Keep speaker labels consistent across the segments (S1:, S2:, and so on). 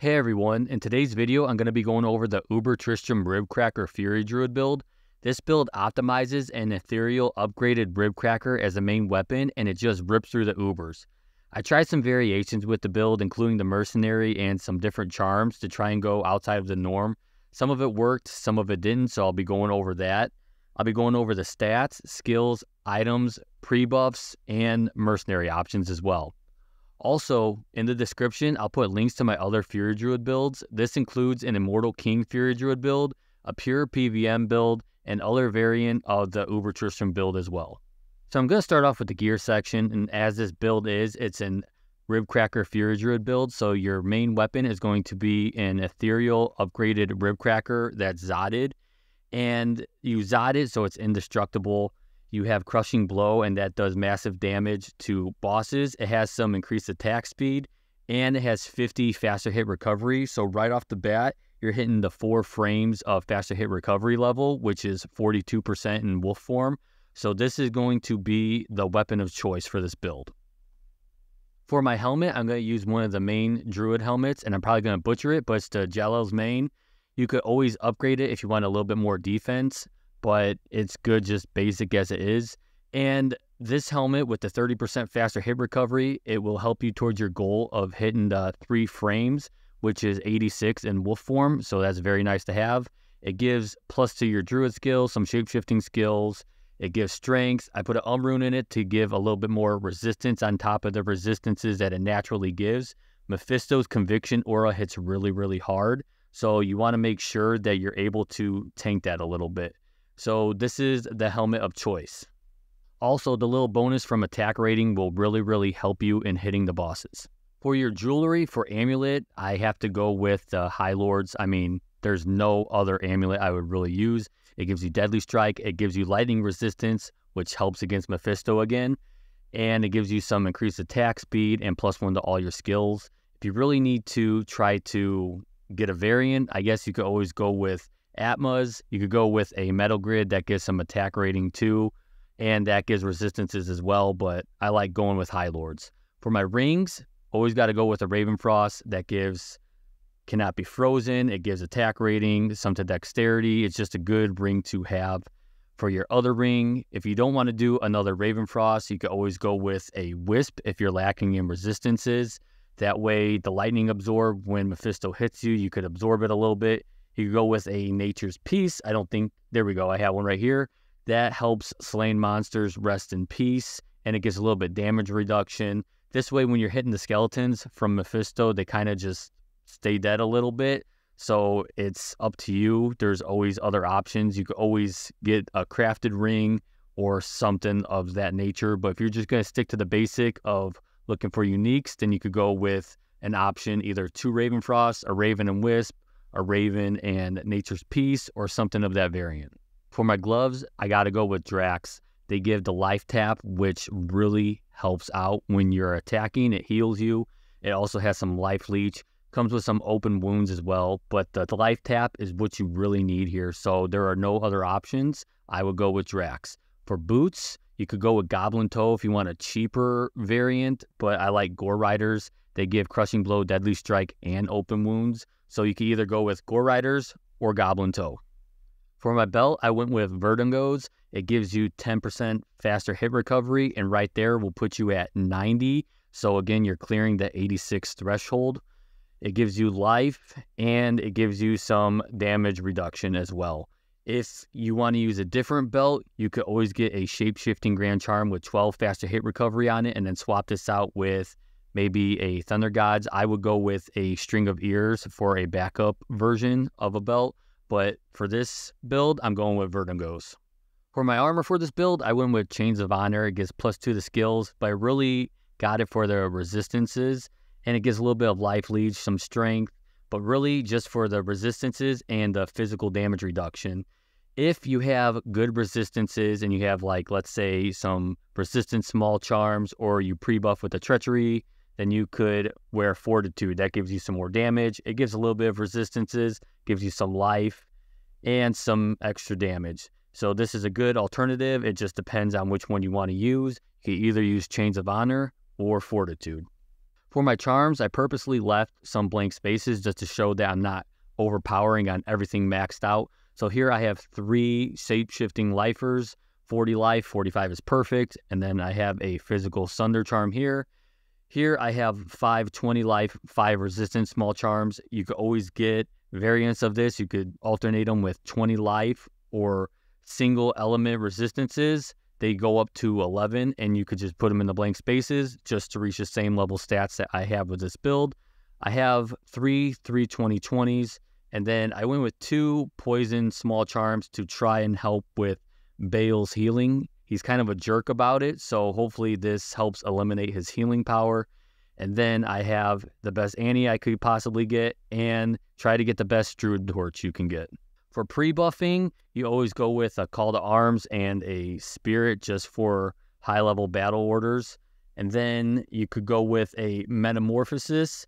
S1: Hey everyone, in today's video I'm going to be going over the Uber Tristram Ribcracker Fury Druid build. This build optimizes an ethereal upgraded Ribcracker as a main weapon and it just rips through the Ubers. I tried some variations with the build including the Mercenary and some different charms to try and go outside of the norm. Some of it worked, some of it didn't, so I'll be going over that. I'll be going over the stats, skills, items, pre-buffs, and mercenary options as well. Also, in the description, I'll put links to my other Fury Druid builds. This includes an Immortal King Fury Druid build, a pure PVM build, and other variant of the Uber Tristram build as well. So I'm going to start off with the gear section, and as this build is, it's an Ribcracker Fury Druid build, so your main weapon is going to be an ethereal upgraded Ribcracker that's Zotted, and you Zod it so it's indestructible you have Crushing Blow, and that does massive damage to bosses. It has some increased attack speed, and it has 50 faster hit recovery. So right off the bat, you're hitting the four frames of faster hit recovery level, which is 42% in wolf form. So this is going to be the weapon of choice for this build. For my helmet, I'm going to use one of the main druid helmets, and I'm probably going to butcher it, but it's the Jalal's Mane. You could always upgrade it if you want a little bit more defense but it's good just basic as it is. And this helmet with the 30% faster hit recovery, it will help you towards your goal of hitting the three frames, which is 86 in wolf form. So that's very nice to have. It gives plus to your druid skills, some shapeshifting skills. It gives strength. I put an Umbroon in it to give a little bit more resistance on top of the resistances that it naturally gives. Mephisto's Conviction aura hits really, really hard. So you want to make sure that you're able to tank that a little bit. So this is the helmet of choice. Also, the little bonus from attack rating will really, really help you in hitting the bosses. For your jewelry, for amulet, I have to go with the High Lords. I mean, there's no other amulet I would really use. It gives you Deadly Strike, it gives you lightning resistance, which helps against Mephisto again, and it gives you some increased attack speed and plus one to all your skills. If you really need to try to get a variant, I guess you could always go with Atmas. You could go with a Metalgrid that gives some attack rating too, and that gives resistances as well. But I like going with High Lords. For my rings, always got to go with a Ravenfrost that gives cannot be frozen. It gives attack rating, some to dexterity. It's just a good ring to have. For your other ring, if you don't want to do another Ravenfrost, you could always go with a Wisp if you're lacking in resistances. That way, the lightning absorb when Mephisto hits you, you could absorb it a little bit. You could go with a Nature's Peace. I don't think, there we go. I have one right here. That helps slain monsters rest in peace and it gives a little bit damage reduction. This way, when you're hitting the skeletons from Mephisto, they kind of just stay dead a little bit. So it's up to you. There's always other options. You could always get a crafted ring or something of that nature. But if you're just going to stick to the basic of looking for uniques, then you could go with an option either two Ravenfrost, a Raven and Wisp, a Raven and Nature's Peace or something of that variant. For my gloves, I got to go with Drax. They give the life tap, which really helps out when you're attacking. It heals you. It also has some life leech. Comes with some open wounds as well, but the, the life tap is what you really need here. So there are no other options. I would go with Drax. For boots, you could go with Goblin Toe if you want a cheaper variant, but I like Gore Riders. They give Crushing Blow, Deadly Strike, and Open Wounds. So you can either go with Gore Riders or Goblin Toe. For my belt, I went with Verdungos. It gives you 10% faster hit recovery, and right there will put you at 90. So again, you're clearing the 86 threshold. It gives you life and it gives you some damage reduction as well. If you want to use a different belt, you could always get a shape shifting Grand Charm with 12 faster hit recovery on it and then swap this out with maybe a Thunder Gods. I would go with a String of Ears for a backup version of a belt, but for this build, I'm going with Verdungos. For my armor for this build, I went with Chains of Honor. It gives plus two to the skills, but I really got it for the resistances, and it gives a little bit of life leech, some strength, but really just for the resistances and the physical damage reduction. If you have good resistances and you have like, let's say, some resistant small charms, or you pre-buff with the treachery, then you could wear Fortitude. That gives you some more damage. It gives a little bit of resistances, gives you some life, and some extra damage. So this is a good alternative. It just depends on which one you want to use. You can either use Chains of Honor or Fortitude. For my charms, I purposely left some blank spaces just to show that I'm not overpowering on everything maxed out. So here I have three shape shifting lifers, 40 life, 45 is perfect. And then I have a physical Sunder charm here. Here I have five 20 life, five resistance small charms. You could always get variants of this. You could alternate them with 20 life or single element resistances they go up to 11 and you could just put them in the blank spaces just to reach the same level stats that I have with this build. I have three 320 20s and then I went with two poison small charms to try and help with Baal's healing. He's kind of a jerk about it, so hopefully this helps eliminate his healing power. And then I have the best Anni I could possibly get and try to get the best Druid Torch you can get. For pre-buffing, you always go with a call to arms and a spirit just for high level battle orders. And then you could go with a metamorphosis,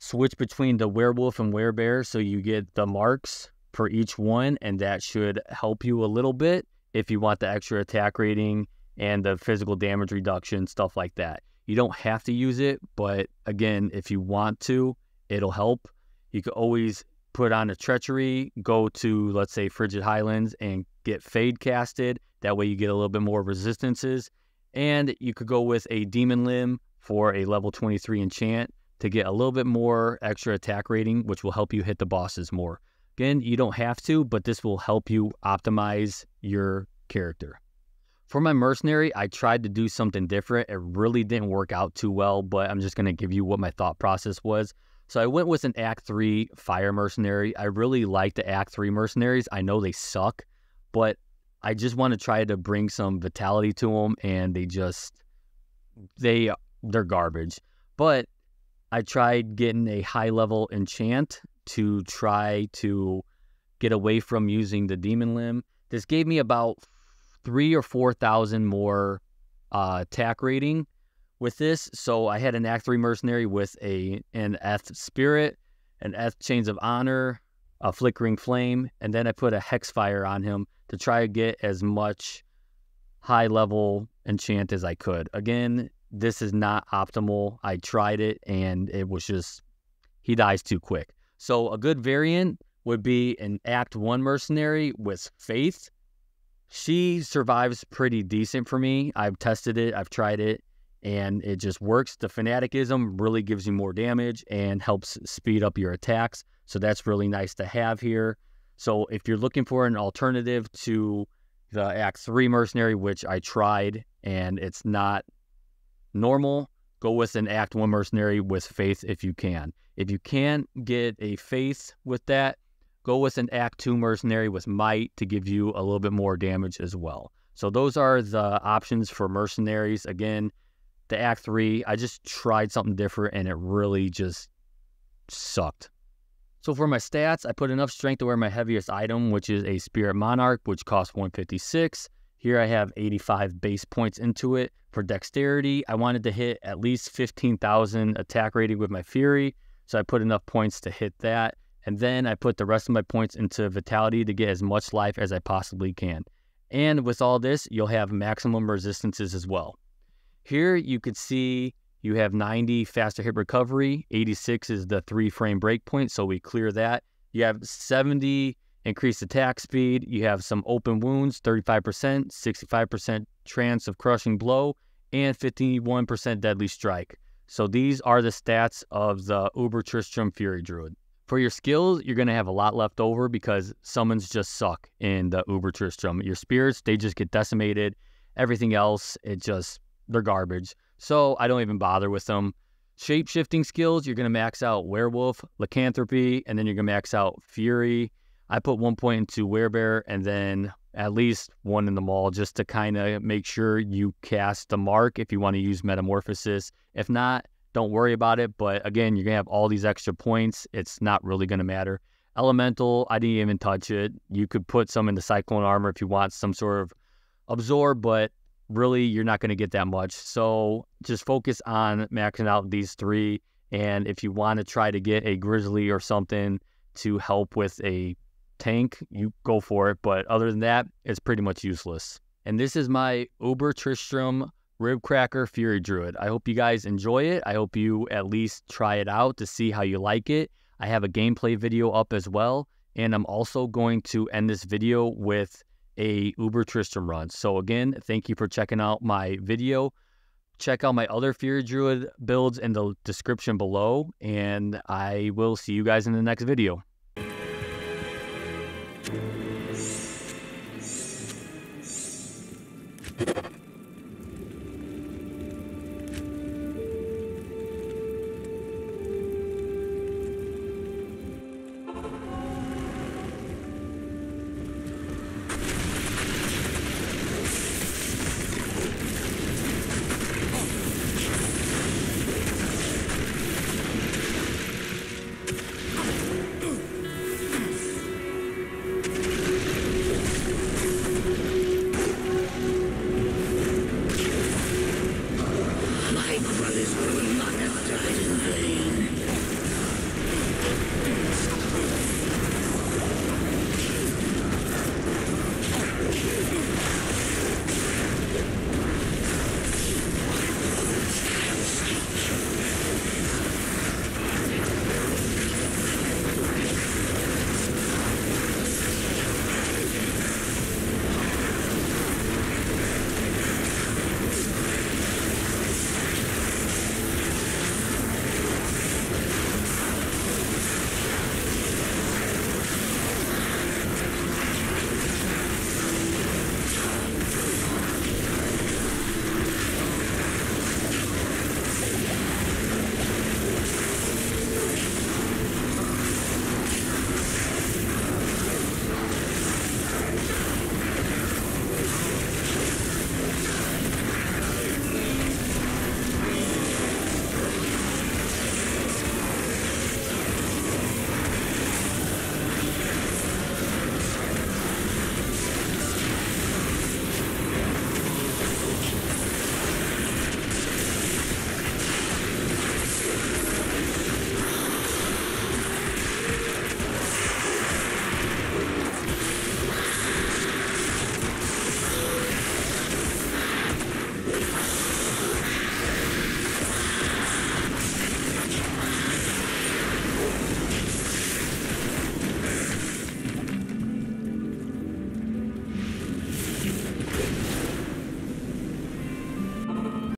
S1: switch between the werewolf and werebear so you get the marks for each one, and that should help you a little bit if you want the extra attack rating and the physical damage reduction, stuff like that. You don't have to use it, but again, if you want to, it'll help. You could always put on a treachery, go to let's say Frigid Highlands and get fade casted. That way you get a little bit more resistances. And you could go with a demon limb for a level 23 enchant to get a little bit more extra attack rating, which will help you hit the bosses more. Again, you don't have to, but this will help you optimize your character. For my mercenary, I tried to do something different. It really didn't work out too well, but I'm just going to give you what my thought process was. So I went with an Act 3 Fire Mercenary. I really like the Act 3 Mercenaries. I know they suck, but I just want to try to bring some vitality to them and they just they they're garbage. But I tried getting a high level enchant to try to get away from using the demon limb. This gave me about three or four thousand more uh, attack rating with this. So I had an Act 3 mercenary with a an Eth Spirit, an Eth Chains of Honor, a Flickering Flame, and then I put a Hexfire on him to try to get as much high level enchant as I could. Again, this is not optimal. I tried it and it was just, he dies too quick. So a good variant would be an Act 1 mercenary with Faith. She survives pretty decent for me. I've tested it, I've tried it and it just works. The fanaticism really gives you more damage and helps speed up your attacks. So that's really nice to have here. So if you're looking for an alternative to the Act 3 Mercenary, which I tried and it's not normal, go with an Act 1 Mercenary with Faith if you can. If you can't get a Faith with that, go with an Act 2 Mercenary with Might to give you a little bit more damage as well. So those are the options for mercenaries. Again, the Act Three, I just tried something different and it really just sucked. So for my stats, I put enough strength to wear my heaviest item, which is a Spirit Monarch, which costs 156. Here I have 85 base points into it. For dexterity, I wanted to hit at least 15,000 attack rating with my Fury, so I put enough points to hit that. And then I put the rest of my points into Vitality to get as much life as I possibly can. And with all this, you'll have maximum resistances as well. Here you could see you have 90 faster hit recovery, 86 is the three frame breakpoint, so we clear that. You have 70 increased attack speed, you have some open wounds, 35%, 65% chance of crushing blow, and 51% deadly strike. So these are the stats of the Uber Tristram Fury Druid. For your skills, you're going to have a lot left over because summons just suck in the Uber Tristram. Your spirits, they just get decimated. Everything else, it just they're garbage. So I don't even bother with them. Shape shifting skills, you're going to max out Werewolf, Lycanthropy, and then you're going to max out Fury. I put one point into Werebear and then at least one in the Maul just to kind of make sure you cast the mark if you want to use Metamorphosis. If not, don't worry about it. But again, you're going to have all these extra points. It's not really going to matter. Elemental, I didn't even touch it. You could put some in the Cyclone armor if you want some sort of absorb, but really you're not going to get that much. So just focus on maxing out these three. And if you want to try to get a grizzly or something to help with a tank, you go for it. But other than that, it's pretty much useless. And this is my Uber Tristram Ribcracker Fury Druid. I hope you guys enjoy it. I hope you at least try it out to see how you like it. I have a gameplay video up as well. And I'm also going to end this video with a Uber Tristram run. So again, thank you for checking out my video. Check out my other Fury Druid builds in the description below. And I will see you guys in the next video. Thank you.